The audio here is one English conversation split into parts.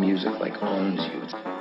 music like owns you.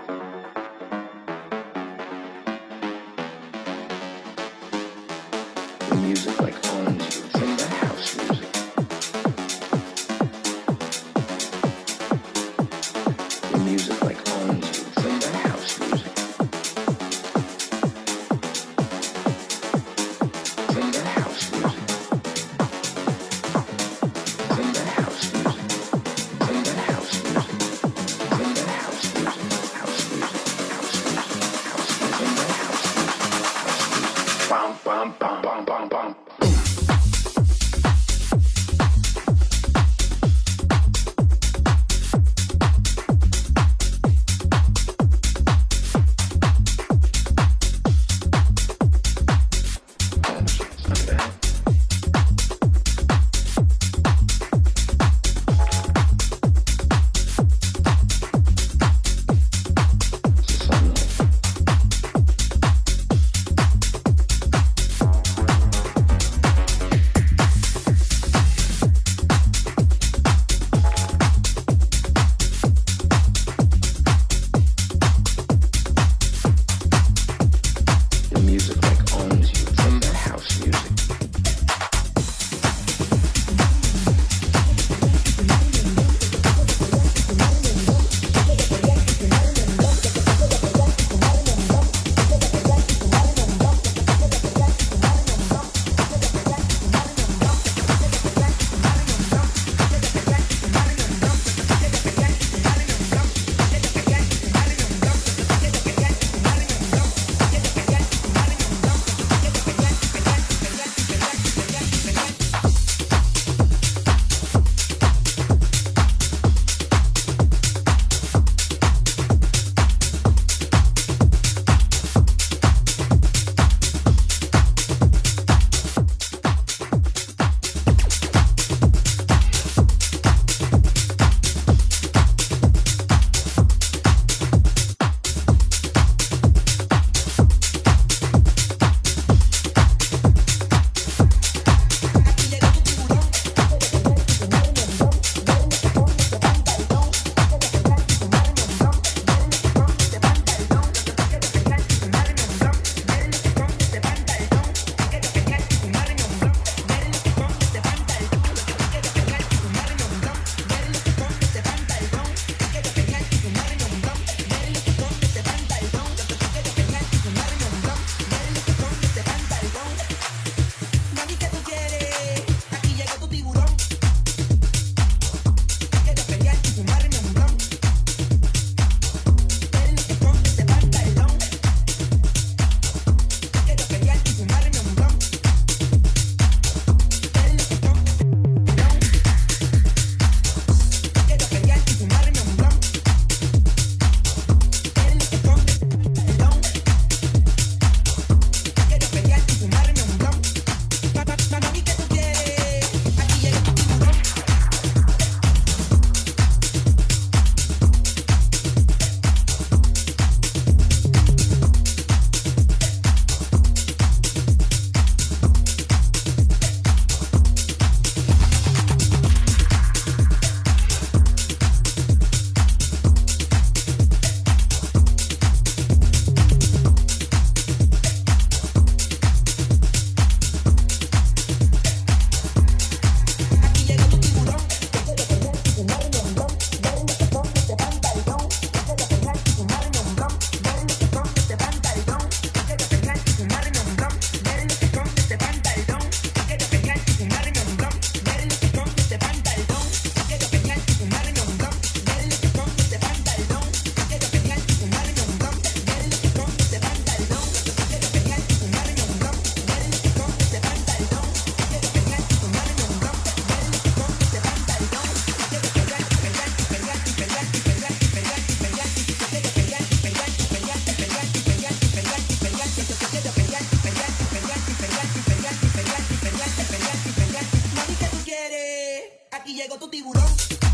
Y llegó tu tiburón.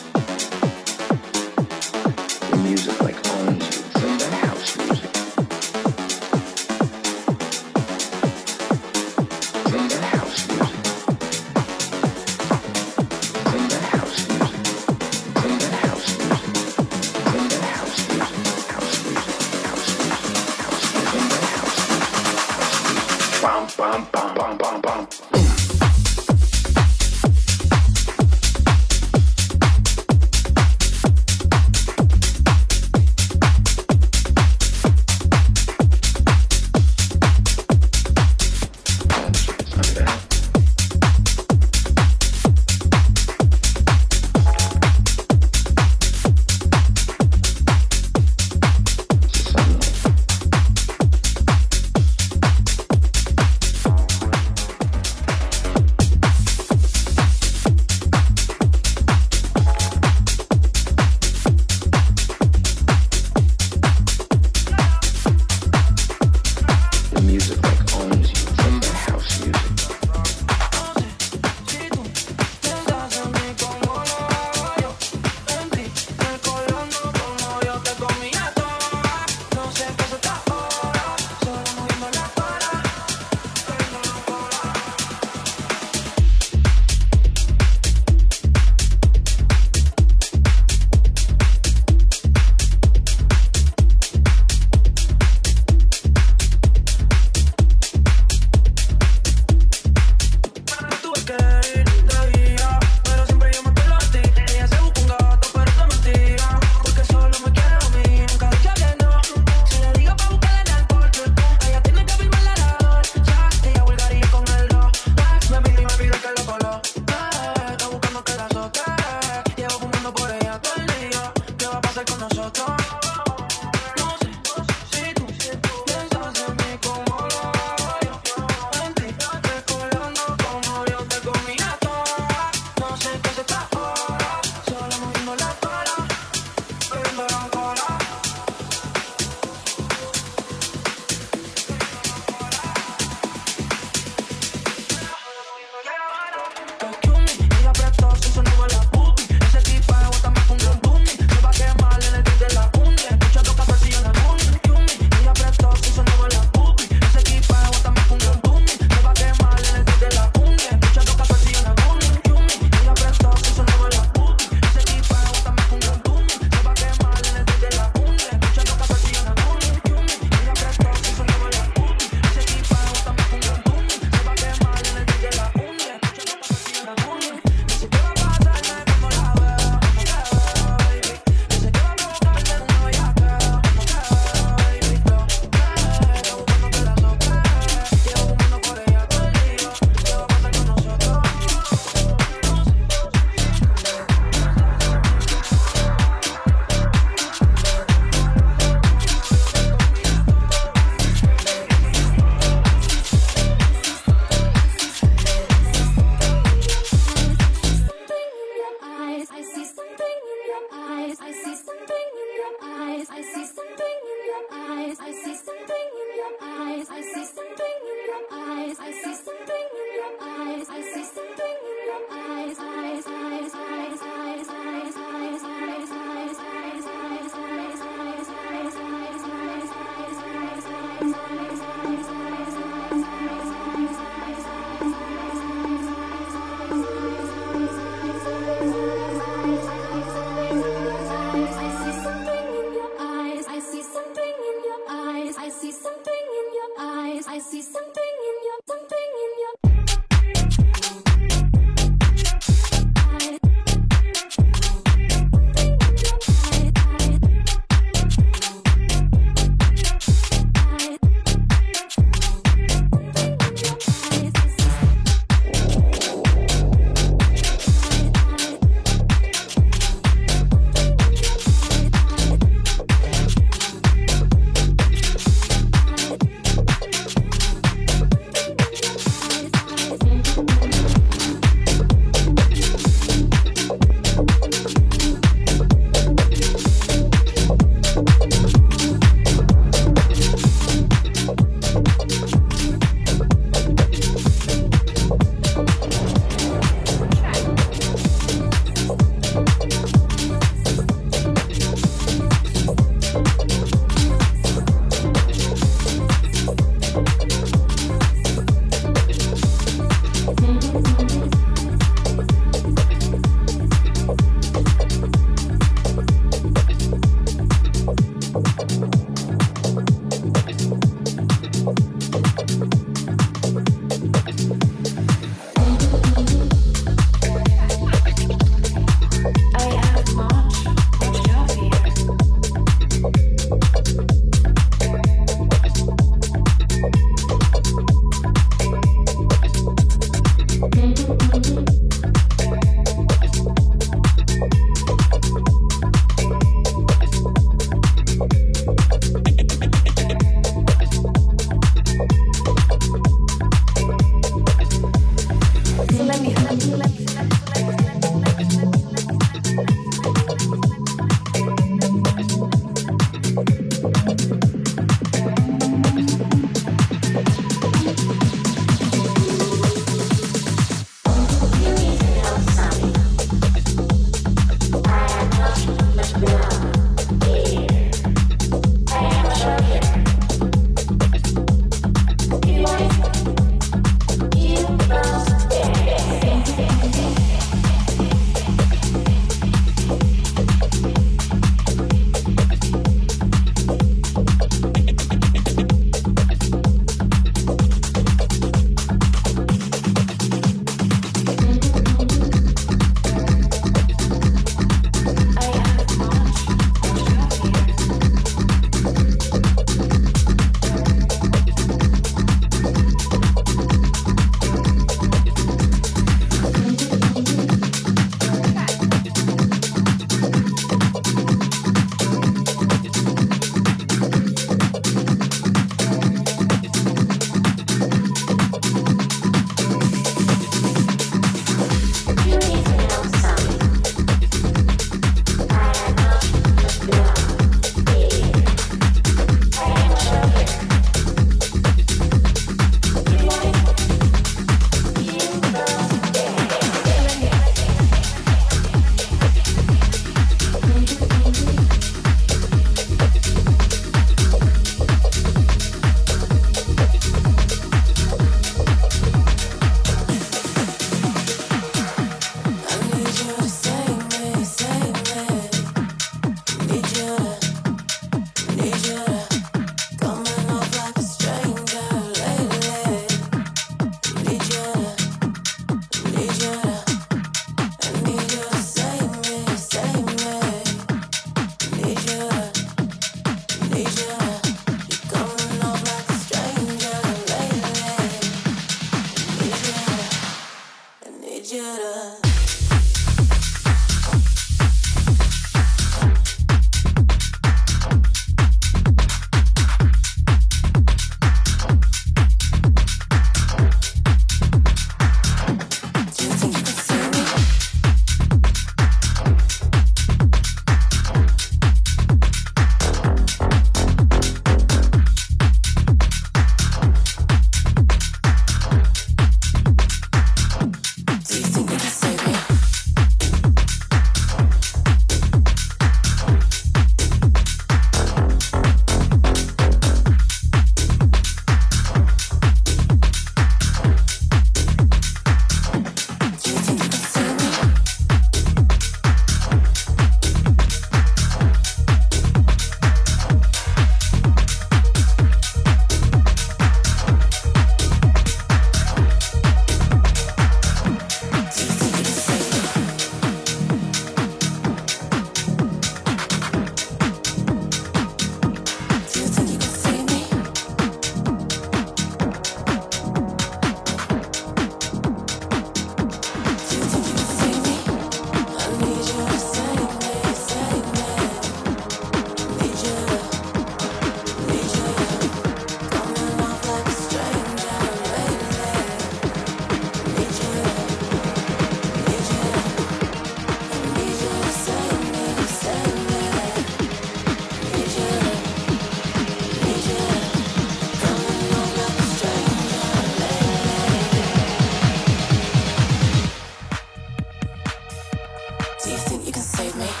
save me.